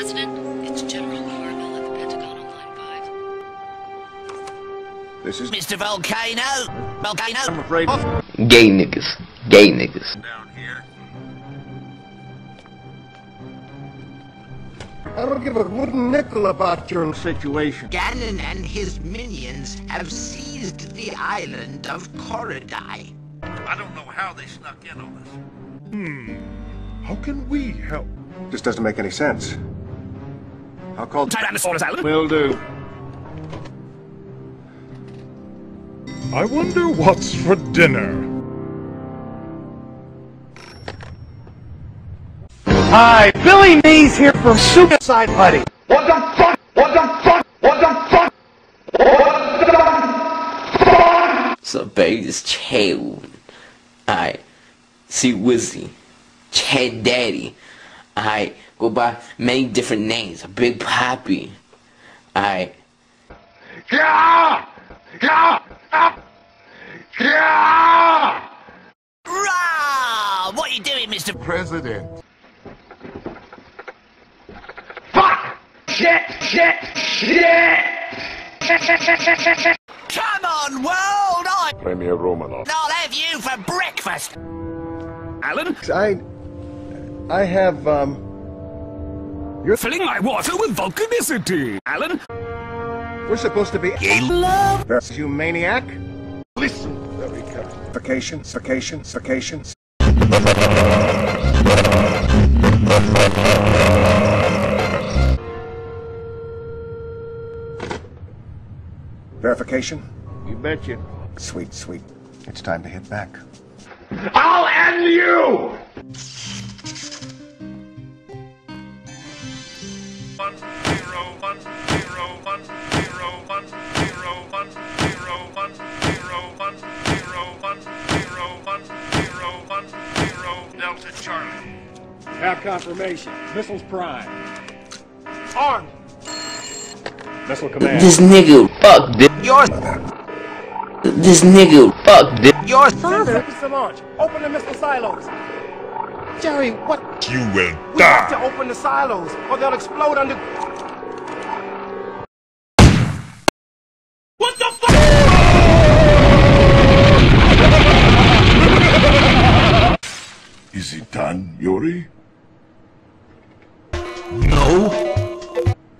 President, it's General Marvel at the Pentagon on line 5. This is. Mr. Volcano! Volcano! I'm afraid. Gay niggas. Gay niggas. Down here. I don't give a wooden nickel about your situation. Ganon and his minions have seized the island of Korodai. I don't know how they snuck in on us. Hmm. How can we help? This doesn't make any sense. I'll call. Tyrannosaurus Island? Will do. I wonder what's for dinner. Hi, Billy Mays here from Suicide Buddy. What the fuck? What the fuck? What the fuck? What the fuck? So baby, it's Chad. I see Wizzy, Chad Daddy. I go by many different names. Big Poppy. I Yeah! Yeah! Ah! Yeah! Rah! What are you doing, Mr. President. Fuck! Shit! Shit! Shit! Come on, world! I- Premier Romanov. I'll have you for breakfast! Alan, I. I have, um. You're filling my water with volcanicity! Alan? We're supposed to be. Love! You maniac. Listen very carefully. Vacation, vacation, vacation. Verification? You betcha. Sweet, sweet. It's time to hit back. I'll end you! Delta Charlie. Have confirmation. Missiles prime. Arm. Missile command. this nigga fuck this. Your, This nigga fuck this. your launch. Open the missile silos. Jerry, what? You will We have to open the silos, or they'll explode under. Yuri? No.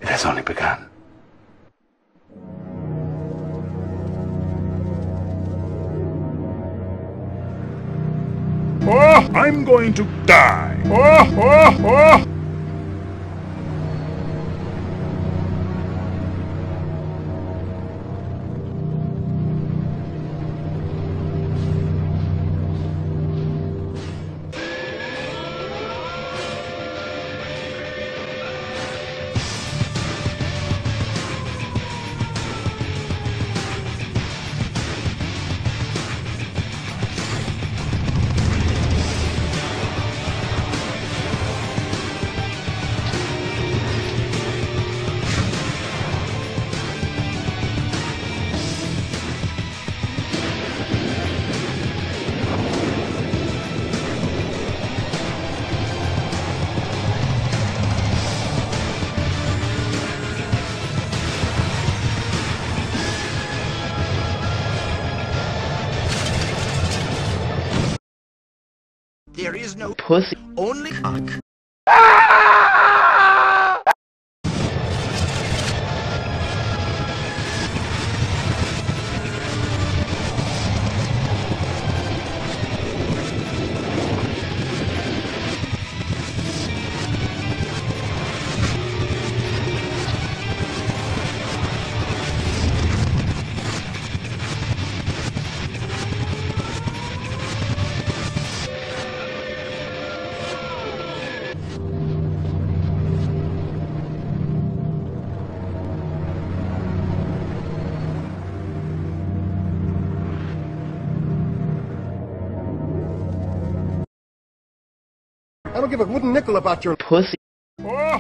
It has only begun. Oh, I'm going to die. Oh, oh, oh. There is no Pussy. only cock. I don't give a wooden nickel about your pussy. Oh.